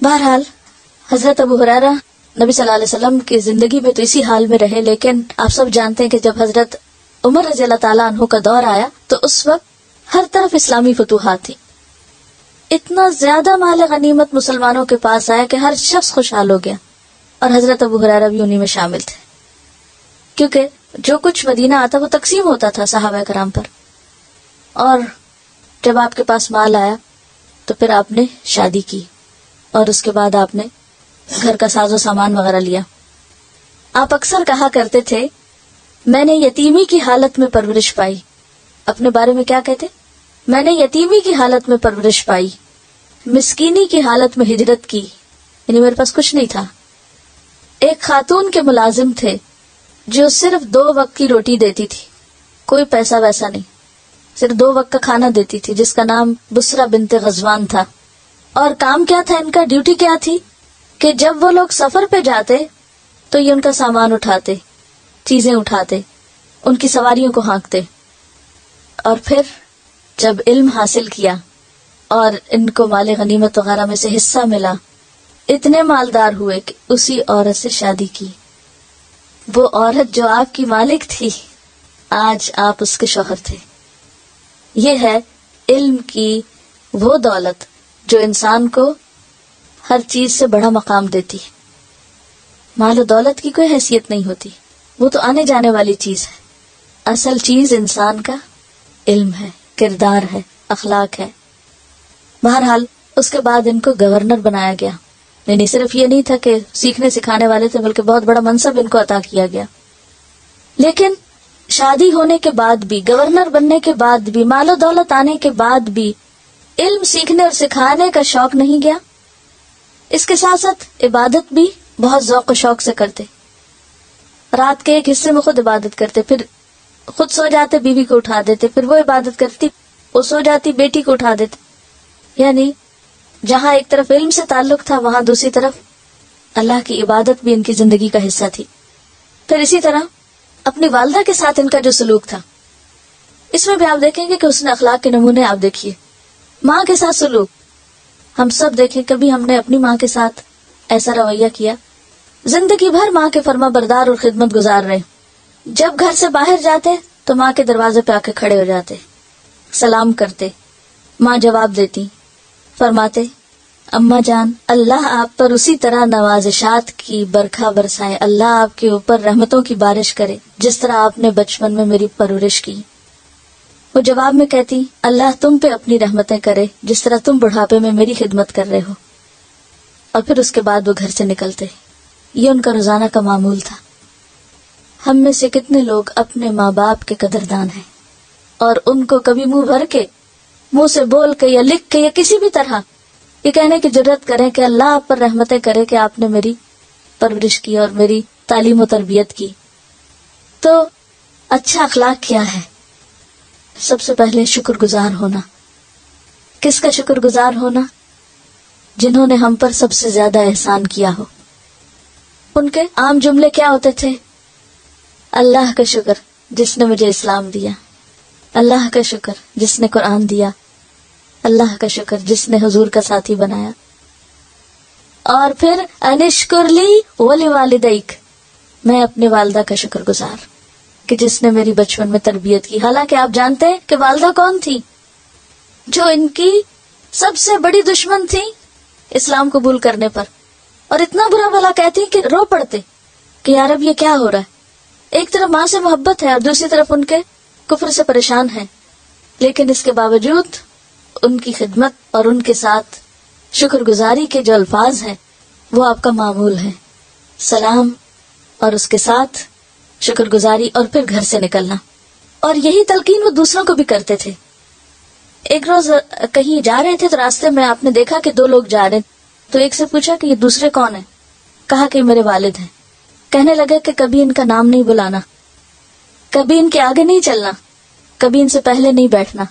बहरहाल, हज़रत अबू हुरैरा नबी सल्लल्लाहु अलैहि वसल्लम की ज़िंदगी में तो इसी हाल में रहे, लेकिन आप सब जानते हैं कि जब हज़रत उमर रज़ी अल्लाह का दौर आया तो उस वक्त हर तरफ़ इस्लामी फतूहात थी। इतना ज़्यादा माल गनीमत मुसलमानों के पास आया कि हर शख्स खुशहाल हो गया, और हज़रत अबू हुरैरा भी उन्हीं में शामिल थे। क्योंकि जो कुछ मदीना आता, वो तकसीम होता था साहब कराम पर। और जब आपके पास माल आया तो फिर आपने शादी की। और उसके बाद आपने घर का साजो सामान वगैरह लिया। आप अक्सर कहा करते थे, मैंने यतीमी की हालत में परवरिश पाई। अपने बारे में क्या कहते? मैंने यतीमी की हालत में परवरिश पाई। मिस्कीनी की हालत में हिजरत की। यानी मेरे पास कुछ नहीं था। एक खातून के मुलाजिम थे, जो सिर्फ़ दो वक्त की रोटी देती थी। कोई पैसा वैसा नहीं। सिर्फ़ दो वक्त का खाना देती थी, जिसका नाम बुसरा बिनते गजवान था। और काम क्या था, इनका ड्यूटी क्या थी? कि जब वो लोग सफ़र पे जाते तो ये उनका सामान उठाते, चीज़ें उठाते, उनकी सवारियों को हाँकते। और फिर जब इल्म हासिल किया और इनको माले गनीमत वगैरह में से हिस्सा मिला, इतने मालदार हुए कि उसी औरत से शादी की। वो औरत जो आपकी मालिक थी, आज आप उसके शोहर थे। ये है इल्म की वो दौलत। जो इंसान को हर चीज़ से बड़ा मकाम देती है। माल दौलत की कोई हैसियत नहीं होती। वो तो आने जाने वाली चीज़ है। असल चीज़ इंसान का इल्म है, किरदार है, अखलाक है। बहरहाल, उसके बाद इनको गवर्नर बनाया गया। नहीं सिर्फ़ ये नहीं था कि सीखने सिखाने वाले थे, बल्कि बहुत बड़ा मनसब इनको अता किया गया। लेकिन शादी होने के बाद भी, गवर्नर बनने के बाद भी, मालो दौलत आने के बाद भी इल्म सीखने और सिखाने का शौक नहीं गया। इसके साथ साथ इबादत भी बहुत जौक शौक से करते। रात के एक हिस्से में खुद इबादत करते, फिर खुद सो जाते, बीवी को उठा देते, फिर वो इबादत करती, वो सो जाती, बेटी को उठा देते। यानी, जहाँ एक तरफ़ इल्म से ताल्लुक था, वहाँ दूसरी तरफ़ अल्लाह की इबादत भी इनकी ज़िंदगी का हिस्सा थी। फिर इसी तरह अपनी वालदा के साथ इनका जो सलूक था, इसमें भी आप देखेंगे कि उसने अखलाक के नमूने आप देखिए। माँ के साथ सुलूक हम सब देखें, कभी हमने अपनी माँ के साथ ऐसा रवैया किया? ज़िंदगी भर माँ के फर्मा बरदार और खिदमत गुजार रहे। जब घर से बाहर जाते तो माँ के दरवाजे पे आके खड़े हो जाते। सलाम करते। माँ जवाब देती। फरमाते, अम्मा जान, अल्लाह आप पर उसी तरह नवाजिशात की बरखा बरसाए। अल्लाह आपके ऊपर रहमतों की बारिश करे, जिस तरह आपने बचपन में मेरी परवरिश की। वो जवाब में कहती, अल्लाह तुम पे अपनी रहमतें करे, जिस तरह तुम बुढ़ापे में मेरी खिदमत कर रहे हो। और फिर उसके बाद वो घर से निकलते। ये उनका रोज़ाना का मामूल था। हम में से कितने लोग अपने माँ बाप के कदरदान हैं, और उनको कभी मुँह भर के, मुँह से बोल के या लिख के या किसी भी तरह, ये कहने की ज़रूरत करें कि अल्लाह आप पर रहमतें करे कि आपने मेरी परवरिश की और मेरी तालीम तरबियत की। तो अच्छा अखलाक क्या है? सबसे पहले शुक्रगुजार होना। किसका शुक्रगुजार होना? जिन्होंने हम पर सबसे ज़्यादा एहसान किया हो। उनके आम जुमले क्या होते थे? अल्लाह का शुक्र, जिसने मुझे इस्लाम दिया। अल्लाह का शुक्र, जिसने कुरान दिया। अल्लाह का शुक्र, जिसने हजूर का साथी बनाया। और फिर, अनिश्कुरली वली वालिदैक, मैं अपने वालदा का शुक्र गुजार कि जिसने मेरी बचपन में तरबियत की। हालाँकि आप जानते हैं कि वालदा कौन थी? जो इनकी सबसे बड़ी दुश्मन थी इस्लाम कबूल करने पर। और इतना बुरा भला कहती कि रो पड़ते कि यार अब ये क्या हो रहा है? एक तरफ़ माँ से मोहब्बत है और दूसरी तरफ़ उनके कुफर से परेशान है। लेकिन इसके बावजूद उनकी खिदमत और उनके साथ शुक्रगुजारी के जो अल्फाज हैं, वो आपका मामूल है। सलाम और उसके साथ शुक्रगुजारी और फिर घर से निकलना। और यही तलकीन वो दूसरों को भी करते थे। एक रोज कहीं जा रहे थे तो रास्ते में आपने देखा कि दो लोग जा रहे तो एक से पूछा कि ये दूसरे कौन है? कहा कि मेरे वालिद हैं। कहने लगे कि कभी इनका नाम नहीं बुलाना। कभी इनके आगे नहीं चलना। कभी इनसे पहले नहीं बैठना।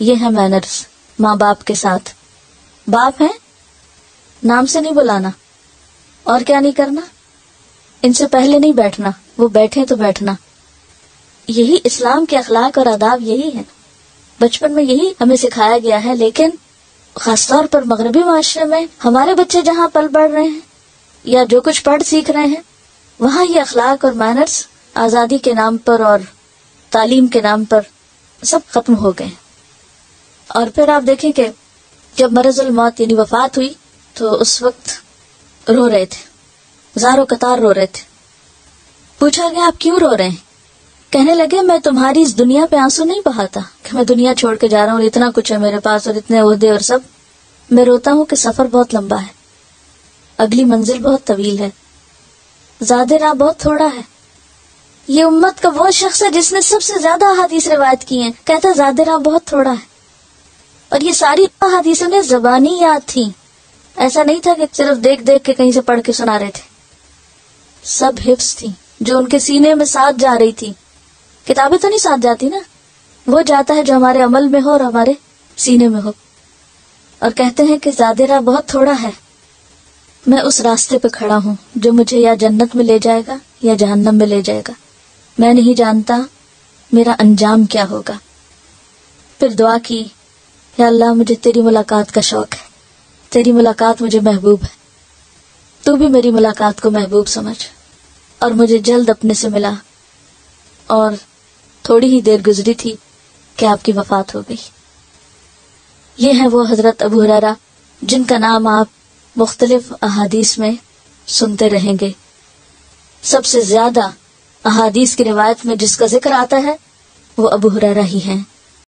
ये है मैनर्स माँ बाप के साथ। बाप है? नाम से नहीं बुलाना। और क्या नहीं करना? इनसे पहले नहीं बैठना। वो बैठे तो बैठना। यही इस्लाम के अखलाक और आदाब यही है। बचपन में यही हमें सिखाया गया है, लेकिन खासतौर पर मगरबी माशरे में हमारे बच्चे जहाँ पल बढ़ रहे हैं, या जो कुछ पढ़ सीख रहे हैं, वहाँ ये अखलाक और मैनर्स आज़ादी के नाम पर और तालीम के नाम पर सब खत्म हो गए। और फिर आप देखें कि जब मरजुल मौत यानी वफात हुई तो उस वक्त रो रहे थे। जारो कतार रो रहे थे। पूछा गया, आप क्यों रो रहे हैं? कहने लगे, मैं तुम्हारी इस दुनिया पे आँसू नहीं बहाता, कि मैं दुनिया छोड़ के जा रहा हूँ इतना कुछ है मेरे पास और इतने उहदे और सब। मैं रोता हूँ कि सफ़र बहुत लंबा है। अगली मंजिल बहुत तवील है। ज़्यादा राह बहुत थोड़ा है। ये उम्मत का वो शख्स है जिसने सबसे ज़्यादा हदीस रिवायत की हैं। कहता ज़्यादा राह बहुत थोड़ा है। और ये सारी हदीसें ने जबानी याद थी। ऐसा नहीं था कि सिर्फ़ देख देख के कहीं से पढ़ के सुना रहे थे। सब हिफ्स थी, जो उनके सीने में साथ जा रही थी। किताबें तो नहीं साथ जाती ना? वो जाता है जो हमारे अमल में हो और हमारे सीने में हो। और कहते हैं कि जादेरा बहुत थोड़ा है। मैं उस रास्ते पे खड़ा हूँ, जो मुझे या जन्नत में ले जाएगा या जहन्नम में ले जाएगा। मैं नहीं जानता मेरा अंजाम क्या होगा। फिर दुआ की, या अल्लाह मुझे तेरी मुलाकात का शौक है। तेरी मुलाकात मुझे महबूब है। तू भी मेरी मुलाकात को महबूब समझ और मुझे जल्द अपने से मिला। और थोड़ी ही देर गुजरी थी कि आपकी वफात हो गई। ये है वो हज़रत अबू हरारा, जिनका नाम आप मुख्तलिफ़ अहादीस में सुनते रहेंगे। सबसे ज़्यादा अहादीस की रिवायत में जिसका ज़िक्र आता है, वो अबू हुरारा ही है।